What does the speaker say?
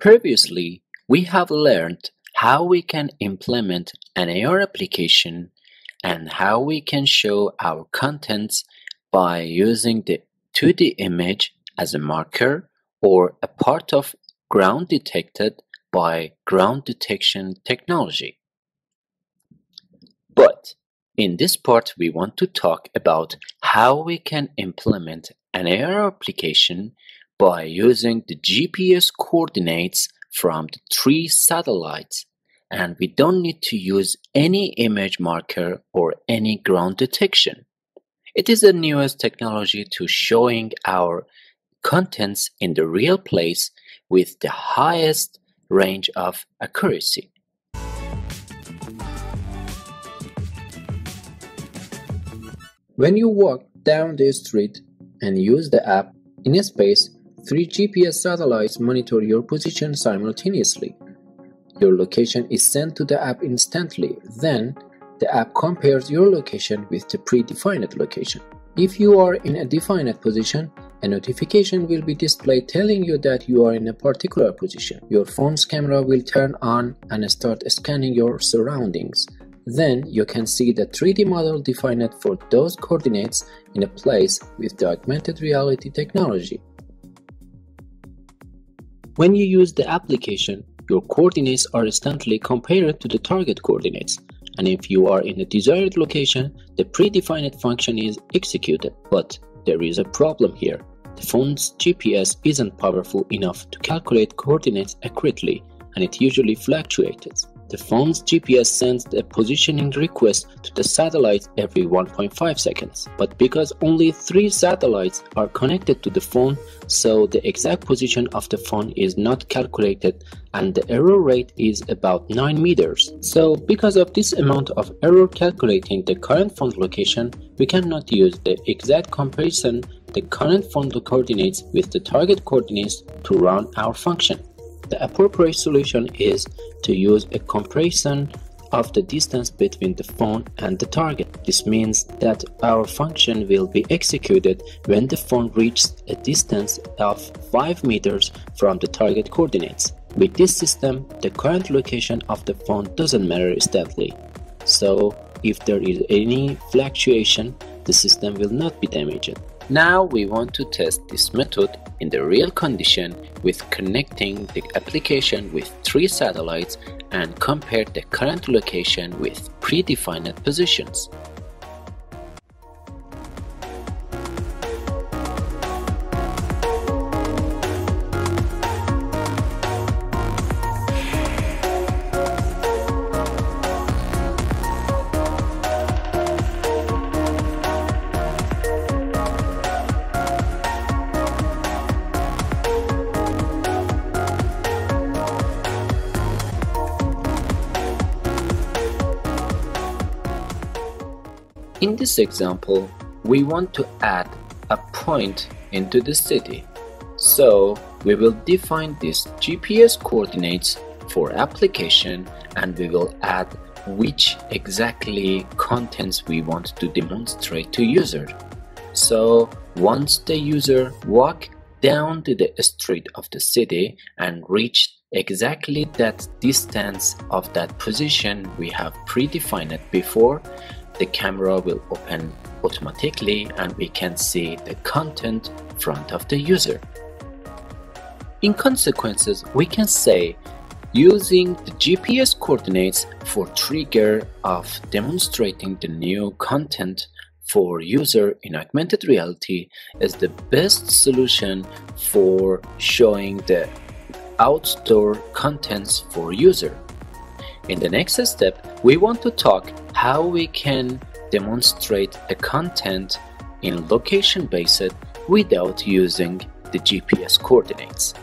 Previously, we have learned how we can implement an AR application and how we can show our contents by using the 2D image as a marker or a part of ground detected by ground detection technology. But in this part, we want to talk about how we can implement an AR application by using the GPS coordinates from the three satellites and we don't need to use any image marker or any ground detection. It is the newest technology to showing our contents in the real place with the highest range of accuracy. When you walk down the street and use the app, in a space, three GPS satellites monitor your position simultaneously. Your location is sent to the app instantly. Then, the app compares your location with the predefined location. If you are in a defined position, a notification will be displayed telling you that you are in a particular position. Your phone's camera will turn on and start scanning your surroundings. Then you can see the 3D model defined for those coordinates in a place with the augmented reality technology. When you use the application, your coordinates are instantly compared to the target coordinates. And if you are in the desired location, the predefined function is executed. But there is a problem here. The phone's GPS isn't powerful enough to calculate coordinates accurately, and it usually fluctuates. The phone's GPS sends a positioning request to the satellite every 1.5 seconds. But because only three satellites are connected to the phone, so the exact position of the phone is not calculated and the error rate is about 9 meters. So because of this amount of error calculating the current phone location, we cannot use the exact comparison the current phone coordinates with the target coordinates to run our function. The appropriate solution is to use a comparison of the distance between the phone and the target. This means that our function will be executed when the phone reaches a distance of 5 meters from the target coordinates. With this system, the current location of the phone doesn't matter instantly. So, if there is any fluctuation, the system will not be damaged. Now we want to test this method in the real condition with connecting the application with three satellites and compare the current location with predefined positions. In this example, we want to add a point into the city. So we will define these GPS coordinates for application and we will add which exactly contents we want to demonstrate to user. So once the user walk down to the street of the city and reach exactly that distance of that position we have predefined before, the camera will open automatically and we can see the content front of the user. In consequences, we can say using the GPS coordinates for trigger of demonstrating the new content for user in augmented reality is the best solution for showing the outdoor contents for user. In the next step, we want to talk how we can demonstrate the content in location based without using the GPS coordinates.